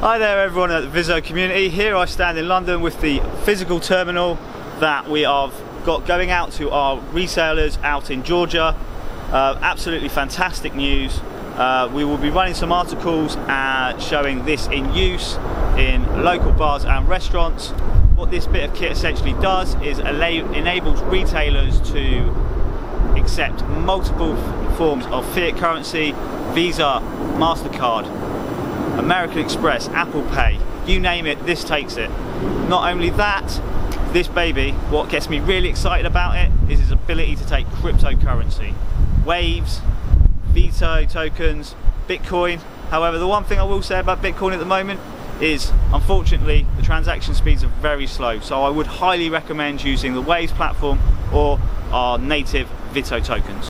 Hi there everyone at the Viso community. Here I stand in London with the physical terminal that we have got going out to our resellers out in Georgia. Uh, absolutely fantastic news. Uh, we will be running some articles uh, showing this in use in local bars and restaurants. What this bit of kit essentially does is enables retailers to accept multiple forms of fiat currency, Visa, MasterCard, American Express, Apple Pay, you name it, this takes it. Not only that, this baby, what gets me really excited about it is its ability to take cryptocurrency. Waves, Vito tokens, Bitcoin. However, the one thing I will say about Bitcoin at the moment is unfortunately the transaction speeds are very slow so I would highly recommend using the Waves platform or our native Vito tokens.